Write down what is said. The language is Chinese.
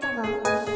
大网红